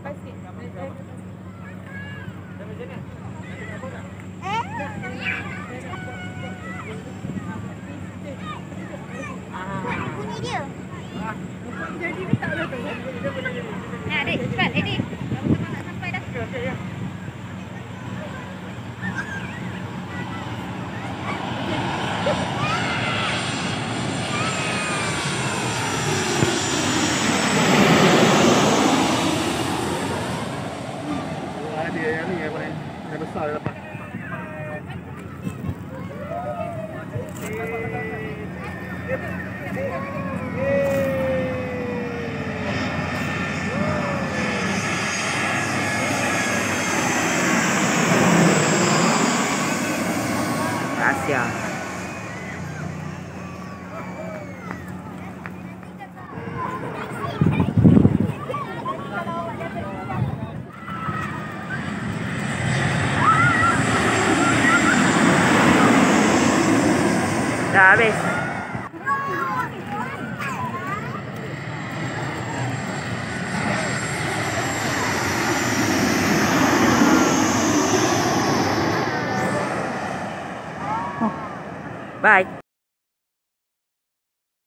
lepas sikit. Ah, bunyi dia. Ah, jadi ni tak ada tu. Eh, ni ada. Gracias. đá về Bye.